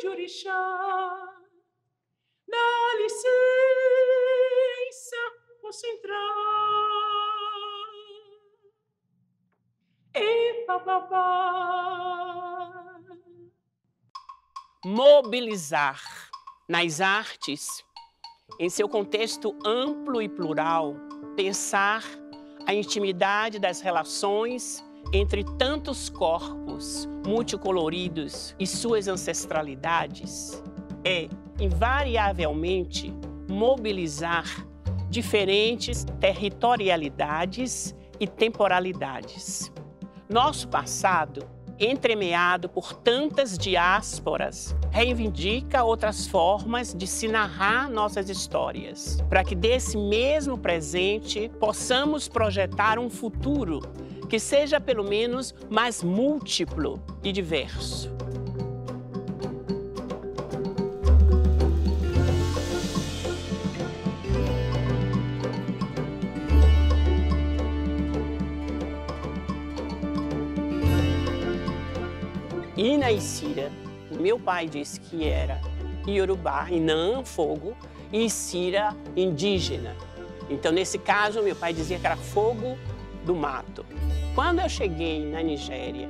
de orixá. Dá licença, posso entrar. E bababá. Mobilizar nas artes, em seu contexto amplo e plural, pensar a intimidade das relações entre tantos corpos multicoloridos e suas ancestralidades é, invariavelmente, mobilizar diferentes territorialidades e temporalidades. Nosso passado, entremeado por tantas diásporas, reivindica outras formas de se narrar nossas histórias, para que desse mesmo presente possamos projetar um futuro que seja pelo menos mais múltiplo e diverso. Inaicira, meu pai disse que era Yorubá, Inã, fogo, e Isira, indígena. Então, nesse caso, meu pai dizia que era fogo do mato. Quando eu cheguei na Nigéria,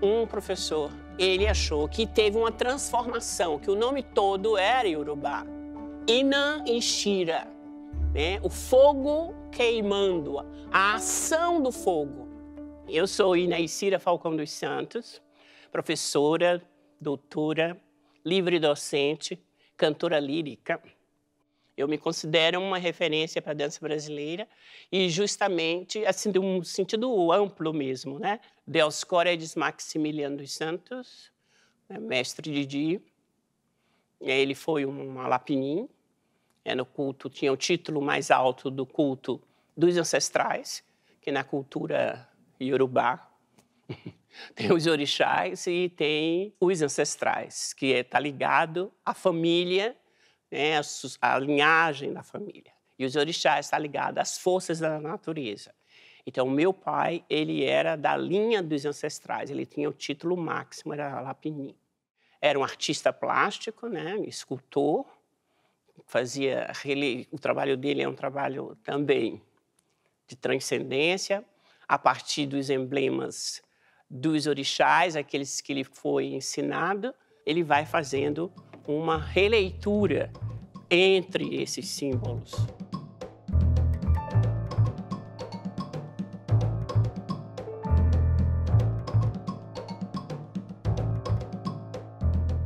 um professor, ele achou que teve uma transformação, que o nome todo era Yorubá. Inan Inshira, né? o fogo queimando, a ação do fogo. Eu sou Inaicira Falcão dos Santos, professora, doutora, livre docente, cantora lírica. Eu me considero uma referência para a dança brasileira e justamente assim de um sentido amplo mesmo, né? Deuscórides Maximiliano dos Santos, né? mestre de Di. Ele foi um alapinim, é, no culto tinha o título mais alto do culto dos ancestrais, que na cultura iorubá tem os orixás e tem os ancestrais, que está ligado à família né, a, linhagem da família. E os orixás estão ligados às forças da natureza. Então, meu pai, ele era da linha dos ancestrais, ele tinha o título máximo, era Lapini. Era um artista plástico, né, escultor, fazia, o trabalho dele é um trabalho também de transcendência, a partir dos emblemas dos orixás, aqueles que ele foi ensinado, ele vai fazendo uma releitura entre esses símbolos.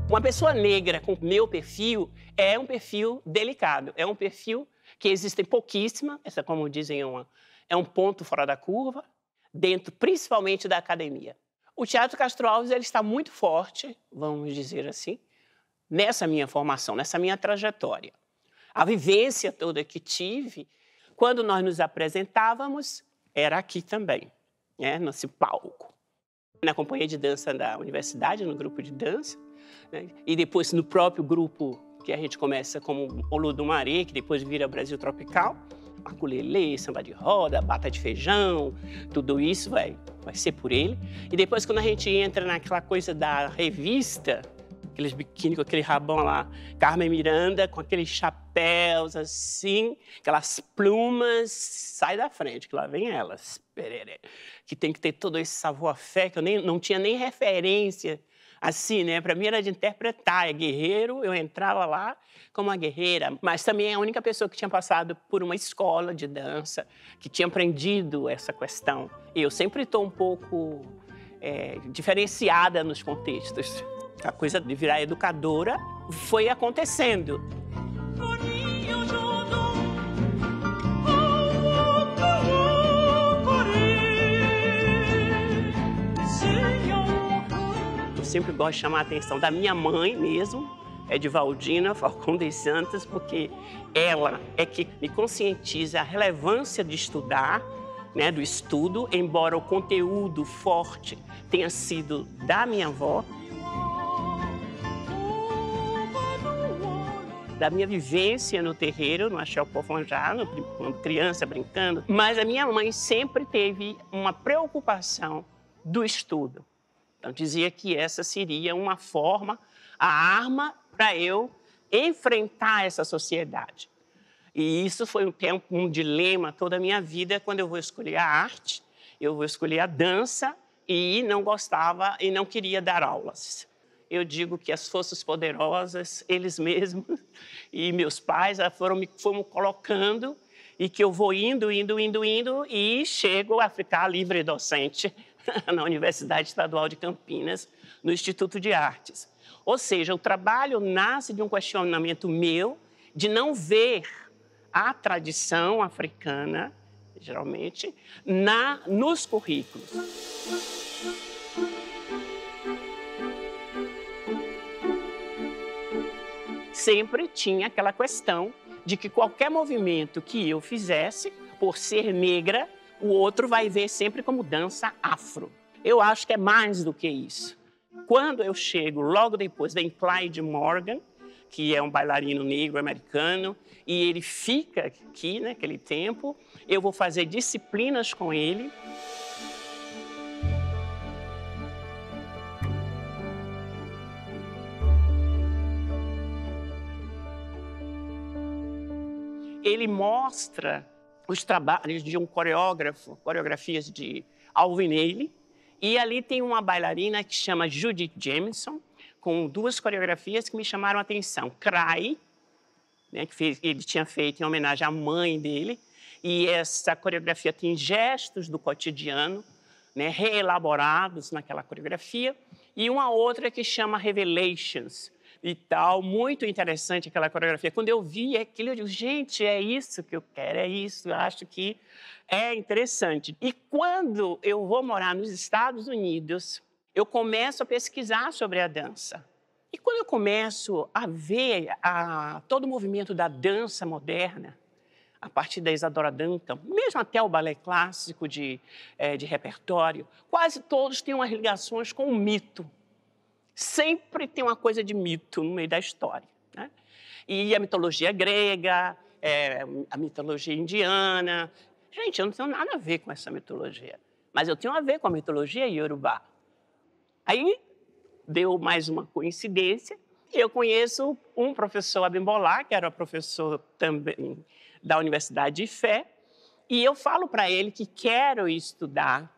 Uma pessoa negra com meu perfil é um perfil delicado, é um perfil que existem pouquíssima, essa como dizem uma, é um ponto fora da curva, dentro principalmente da academia. O Teatro Castro Alves ele está muito forte, vamos dizer assim, nessa minha formação, nessa minha trajetória. A vivência toda que tive, quando nós nos apresentávamos, era aqui também, né, nesse palco. Na companhia de dança da universidade, no grupo de dança, né, e depois no próprio grupo que a gente começa como Olu do que depois vira Brasil Tropical, maculelê, samba de roda, bata de feijão, tudo isso vai, vai ser por ele. E depois, quando a gente entra naquela coisa da revista, aqueles biquíni com aquele rabão lá, Carmen Miranda com aqueles chapéus assim, aquelas plumas, sai da frente, que lá vem elas, perere, que tem que ter todo esse savoir-faire, que eu nem, não tinha nem referência assim, né? Para mim era de interpretar, é guerreiro, eu entrava lá como uma guerreira, mas também é a única pessoa que tinha passado por uma escola de dança, que tinha aprendido essa questão. E eu sempre estou um pouco é, diferenciada nos contextos a coisa de virar educadora foi acontecendo. Eu sempre gosto de chamar a atenção da minha mãe mesmo, é de Valdina Falcão dos Santos, porque ela é que me conscientiza a relevância de estudar, né, do estudo, embora o conteúdo forte tenha sido da minha avó, da minha vivência no terreiro, no Axel Pofonjá, quando criança, brincando. Mas a minha mãe sempre teve uma preocupação do estudo. Então, dizia que essa seria uma forma, a arma para eu enfrentar essa sociedade. E isso foi um tempo, um dilema toda a minha vida quando eu vou escolher a arte, eu vou escolher a dança e não gostava e não queria dar aulas. Eu digo que as forças poderosas, eles mesmos e meus pais foram me foram colocando e que eu vou indo, indo, indo, indo e chego a ficar livre docente na Universidade Estadual de Campinas, no Instituto de Artes. Ou seja, o trabalho nasce de um questionamento meu de não ver a tradição africana, geralmente, na, nos currículos. Sempre tinha aquela questão de que qualquer movimento que eu fizesse, por ser negra, o outro vai ver sempre como dança afro. Eu acho que é mais do que isso. Quando eu chego, logo depois, vem Clyde Morgan, que é um bailarino negro americano, e ele fica aqui naquele tempo. Eu vou fazer disciplinas com ele. Ele mostra os trabalhos de um coreógrafo, coreografias de Alvin Ailey, e ali tem uma bailarina que chama Judith Jameson, com duas coreografias que me chamaram a atenção. Cry, né, que fez, ele tinha feito em homenagem à mãe dele, e essa coreografia tem gestos do cotidiano, né, reelaborados naquela coreografia, e uma outra que chama Revelations, e tal, muito interessante aquela coreografia. Quando eu vi aquilo, eu digo, gente, é isso que eu quero, é isso, eu acho que é interessante. E quando eu vou morar nos Estados Unidos, eu começo a pesquisar sobre a dança. E quando eu começo a ver a, todo o movimento da dança moderna, a partir da Isadora Duncan, mesmo até o balé clássico de, é, de repertório, quase todos têm umas ligações com o mito. Sempre tem uma coisa de mito no meio da história. Né? E a mitologia grega, é, a mitologia indiana. Gente, eu não tenho nada a ver com essa mitologia, mas eu tenho a ver com a mitologia iorubá. Aí deu mais uma coincidência. Eu conheço um professor Abimbolá, que era professor também da Universidade de Fé, e eu falo para ele que quero estudar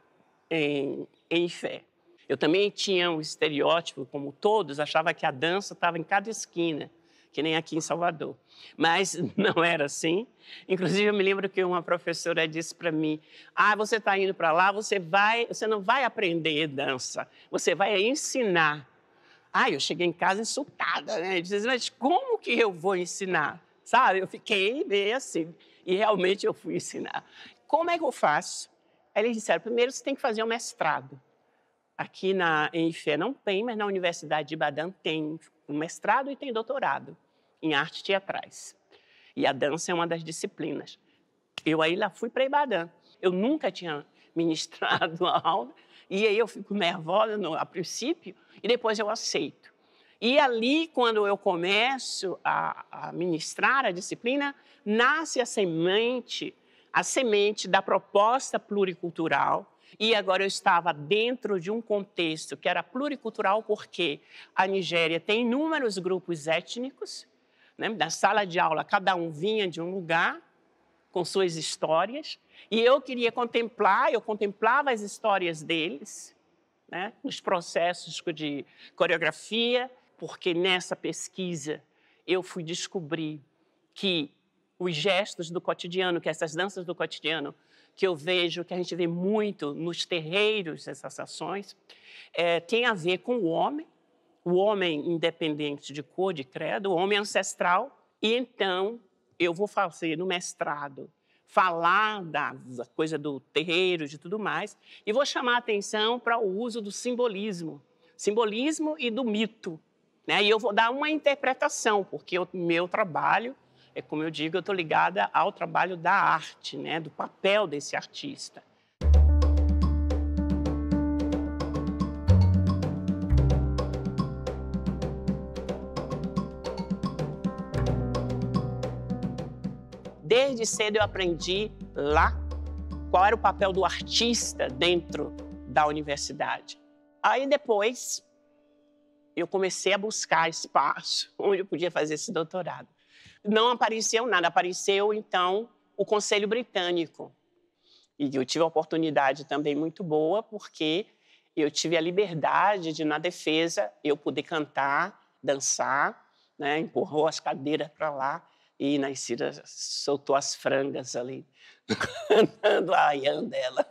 em, em fé. Eu também tinha um estereótipo, como todos, achava que a dança estava em cada esquina, que nem aqui em Salvador. Mas não era assim. Inclusive, eu me lembro que uma professora disse para mim: "Ah, você está indo para lá, você vai, você não vai aprender dança, você vai ensinar". Ah, eu cheguei em casa insultada, né? Disse, mas como que eu vou ensinar? Sabe? Eu fiquei meio assim. E realmente eu fui ensinar. Como é que eu faço? Eles disseram: primeiro você tem que fazer um mestrado. Aqui na, IFE não tem, mas na Universidade de Ibadan tem um mestrado e tem doutorado em artes teatrais. E a dança é uma das disciplinas. Eu aí lá fui para Ibadan. Eu nunca tinha ministrado a aula, e aí eu fico nervosa no, a princípio, e depois eu aceito. E ali, quando eu começo a, a ministrar a disciplina, nasce a semente, a semente da proposta pluricultural, e agora eu estava dentro de um contexto que era pluricultural, porque a Nigéria tem inúmeros grupos étnicos. Né? Na sala de aula, cada um vinha de um lugar com suas histórias. E eu queria contemplar, eu contemplava as histórias deles, né? nos processos de coreografia, porque nessa pesquisa eu fui descobrir que os gestos do cotidiano, que essas danças do cotidiano, que eu vejo, que a gente vê muito nos terreiros, essas ações, é, tem a ver com o homem, o homem independente de cor, de credo, o homem ancestral. E então eu vou fazer no mestrado falar da, da coisa do terreiro, de tudo mais, e vou chamar a atenção para o uso do simbolismo, simbolismo e do mito. Né? E eu vou dar uma interpretação, porque o meu trabalho é como eu digo, eu estou ligada ao trabalho da arte, né, do papel desse artista. Desde cedo eu aprendi lá qual era o papel do artista dentro da universidade. Aí depois eu comecei a buscar espaço onde eu podia fazer esse doutorado. Não apareceu nada, apareceu então o Conselho Britânico. E eu tive a oportunidade também muito boa, porque eu tive a liberdade de, na defesa, eu poder cantar, dançar, né? empurrou as cadeiras para lá e Naicira soltou as frangas ali, cantando a Ian dela.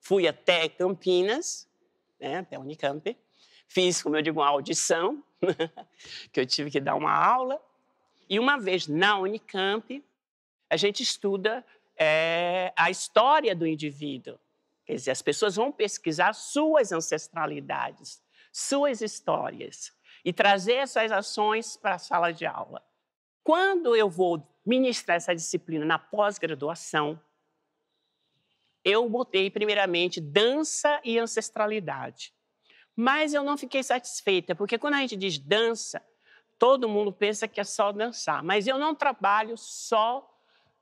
Fui até Campinas, né? até Unicamp, fiz, como eu digo, uma audição, que eu tive que dar uma aula, e uma vez na Unicamp, a gente estuda é, a história do indivíduo. Quer dizer, as pessoas vão pesquisar suas ancestralidades, suas histórias, e trazer essas ações para a sala de aula. Quando eu vou ministrar essa disciplina na pós-graduação, eu botei primeiramente dança e ancestralidade. Mas eu não fiquei satisfeita, porque quando a gente diz dança, todo mundo pensa que é só dançar. Mas eu não trabalho só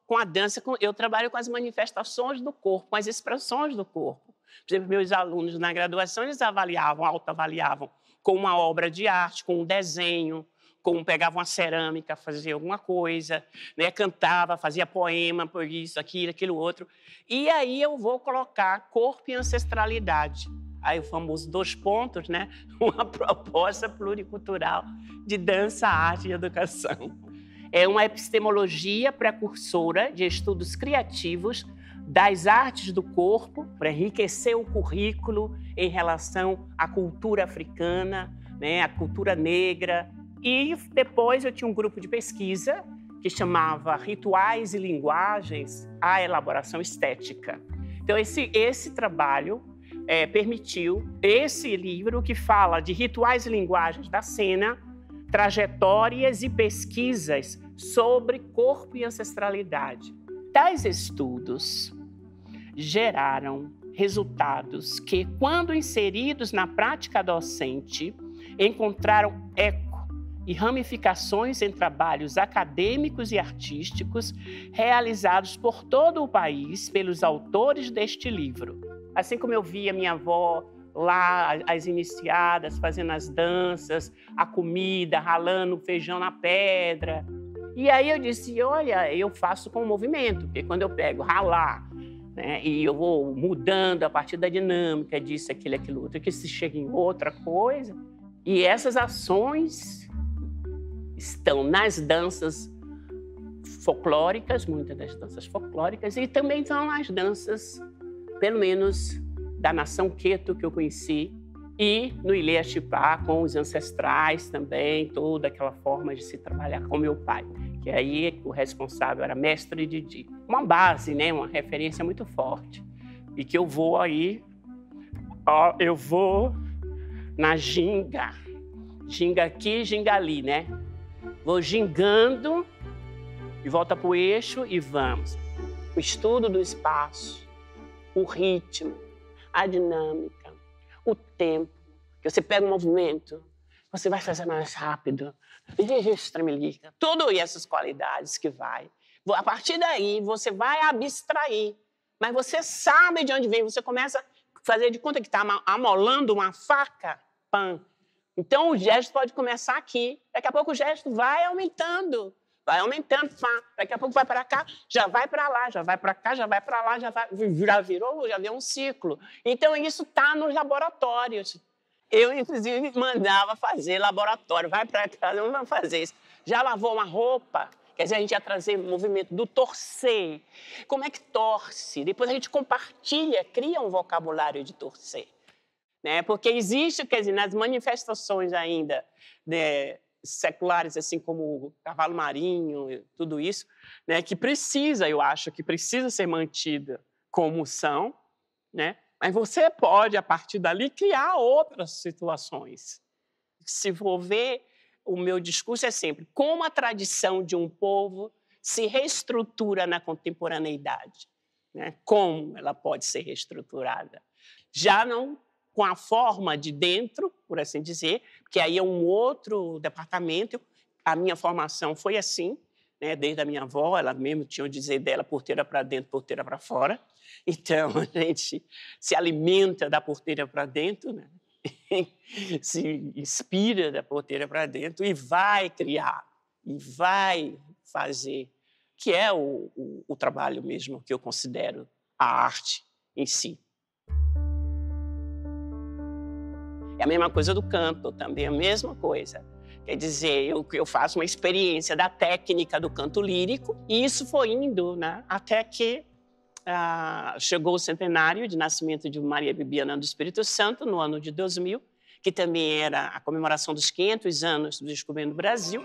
com a dança, eu trabalho com as manifestações do corpo, com as expressões do corpo. Por exemplo, meus alunos na graduação, eles avaliavam, autoavaliavam com uma obra de arte, com um desenho, com pegavam uma cerâmica, fazia alguma coisa, né? cantava, fazia poema por isso, aquilo, aquilo outro. E aí eu vou colocar corpo e ancestralidade aí o famoso dois pontos, né? Uma proposta pluricultural de dança, arte e educação. É uma epistemologia precursora de estudos criativos das artes do corpo para enriquecer o currículo em relação à cultura africana, né, à cultura negra. E depois eu tinha um grupo de pesquisa que chamava Rituais e Linguagens à Elaboração Estética. Então, esse, esse trabalho é, permitiu esse livro que fala de rituais e linguagens da cena, trajetórias e pesquisas sobre corpo e ancestralidade. Tais estudos geraram resultados que, quando inseridos na prática docente, encontraram eco e ramificações em trabalhos acadêmicos e artísticos realizados por todo o país pelos autores deste livro. Assim como eu via minha avó lá, as iniciadas, fazendo as danças, a comida, ralando o feijão na pedra. E aí eu disse: olha, eu faço com o movimento, porque quando eu pego ralar, né, e eu vou mudando a partir da dinâmica disso, aquilo, aquilo outro, que se chega em outra coisa. E essas ações estão nas danças folclóricas, muitas das danças folclóricas, e também estão nas danças pelo menos da nação Queto que eu conheci, e no Ilê Chipá, com os ancestrais também, toda aquela forma de se trabalhar com meu pai, que aí o responsável era mestre Didi. Uma base, né, uma referência muito forte. E que eu vou aí, ó, eu vou na ginga. Ginga aqui, ginga ali, né? Vou gingando e volta para o eixo e vamos. O estudo do espaço, o ritmo, a dinâmica, o tempo. Que você pega um movimento, você vai fazer mais rápido, extremelica, tudo essas qualidades que vai. A partir daí, você vai abstrair, mas você sabe de onde vem, você começa a fazer de conta que está amolando uma faca, pã. Então, o gesto pode começar aqui, daqui a pouco o gesto vai aumentando vai aumentando, pá. daqui a pouco vai para cá, já vai para lá, já vai para cá, já vai para lá, já, vai, já virou, já virou um ciclo. Então, isso está nos laboratórios. Eu, inclusive, mandava fazer laboratório. Vai para casa, vamos fazer isso. Já lavou uma roupa? Quer dizer, a gente ia trazer movimento do torcer. Como é que torce? Depois a gente compartilha, cria um vocabulário de torcer. Né? Porque existe, quer dizer, nas manifestações ainda né, seculares, assim como o cavalo marinho, tudo isso, né, que precisa, eu acho, que precisa ser mantida como são, né? Mas você pode, a partir dali, criar outras situações. Se for ver, o meu discurso é sempre como a tradição de um povo se reestrutura na contemporaneidade. Né? Como ela pode ser reestruturada. Já não com a forma de dentro, por assim dizer, que aí é um outro departamento. A minha formação foi assim, né? desde a minha avó, ela mesmo tinha o dizer dela, porteira para dentro, porteira para fora. Então, a gente se alimenta da porteira para dentro, né? se inspira da porteira para dentro e vai criar, e vai fazer, que é o, o, o trabalho mesmo que eu considero a arte em si. A mesma coisa do canto, também a mesma coisa. Quer dizer, eu, eu faço uma experiência da técnica do canto lírico, e isso foi indo né, até que ah, chegou o centenário de nascimento de Maria Bibiana do Espírito Santo, no ano de 2000, que também era a comemoração dos 500 anos do descobrimento do Brasil.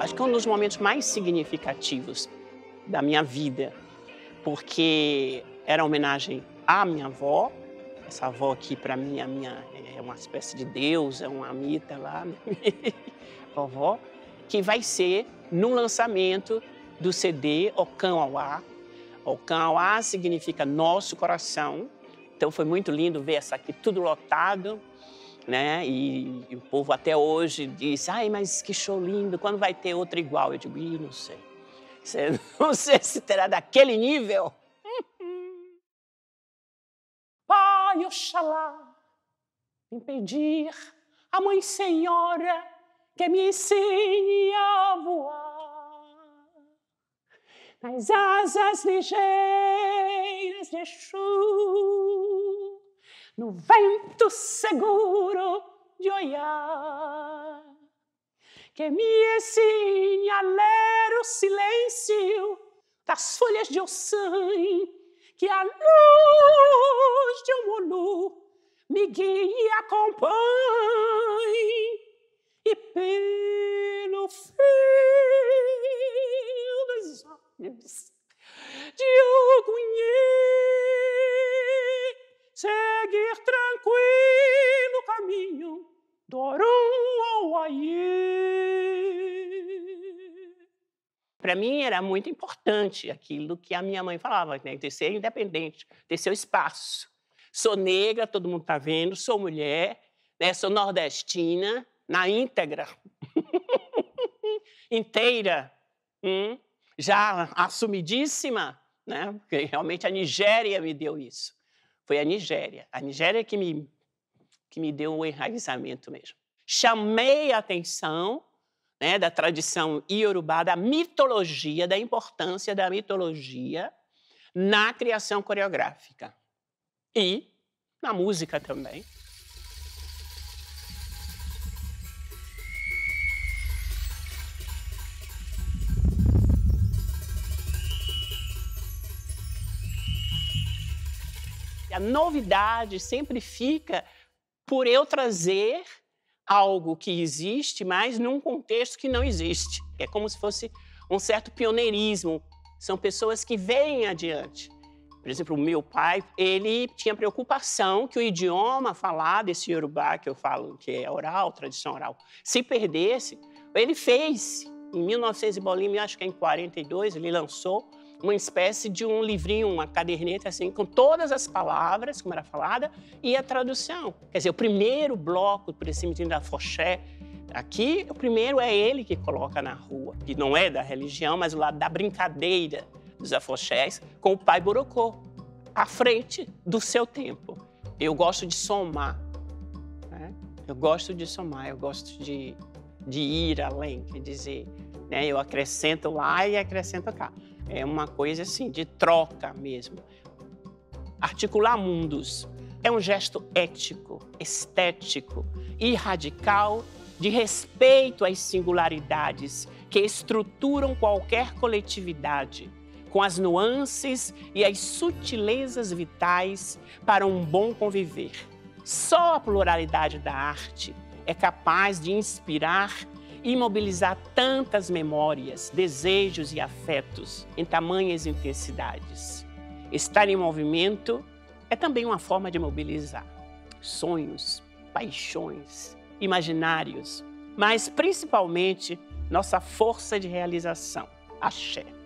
Acho que é um dos momentos mais significativos da minha vida, porque era homenagem à minha avó, essa avó aqui para mim, a minha é uma espécie de deus, é uma mita lá, vovó, que vai ser no lançamento do CD Ocan Auá. Ocan Auá significa nosso coração. Então foi muito lindo ver essa aqui tudo lotado, né? E, e, o povo até hoje diz: "Ai, mas que show lindo! Quando vai ter outro igual?" Eu digo: "Ih, não sei. Não sei se terá daquele nível." Pai, Oxalá, impedir a Mãe Senhora que me ensine a voar nas asas ligeiras de Exu, no vento seguro de olhar, que me ensine a ler o silêncio das folhas de ossan, que a luz de um olu me guie e acompanhe e pelo fio dos olhos Para mim era muito importante aquilo que a minha mãe falava, né? de ser independente, ter seu espaço. Sou negra, todo mundo está vendo, sou mulher, né? sou nordestina, na íntegra, inteira, hum, já assumidíssima, né? Porque realmente a Nigéria me deu isso. Foi a Nigéria, a Nigéria que me que me deu o enraizamento mesmo. Chamei a atenção né, da tradição iorubá, da mitologia, da importância da mitologia na criação coreográfica e na música também. A novidade sempre fica por eu trazer algo que existe, mas num contexto que não existe. É como se fosse um certo pioneirismo. São pessoas que vêm adiante. Por exemplo, o meu pai, ele tinha preocupação que o idioma falado, esse Yorubá que eu falo, que é oral, tradição oral, se perdesse. Ele fez, em 1900 e bolinha, acho que é em 42, ele lançou uma espécie de um livrinho, uma caderneta assim, com todas as palavras, como era falada, e a tradução. Quer dizer, o primeiro bloco, por esse sentido da Foché, aqui, o primeiro é ele que coloca na rua, que não é da religião, mas o lado da brincadeira dos afoxés, com o pai Borocô, à frente do seu tempo. Eu gosto de somar, né? eu gosto de somar, eu gosto de, de ir além, quer dizer, né? eu acrescento lá e acrescento cá. É uma coisa assim, de troca mesmo. Articular mundos é um gesto ético, estético e radical de respeito às singularidades que estruturam qualquer coletividade, com as nuances e as sutilezas vitais para um bom conviver. Só a pluralidade da arte é capaz de inspirar e mobilizar tantas memórias, desejos e afetos em tamanhas intensidades. Estar em movimento é também uma forma de mobilizar sonhos, paixões, imaginários, mas principalmente nossa força de realização, axé.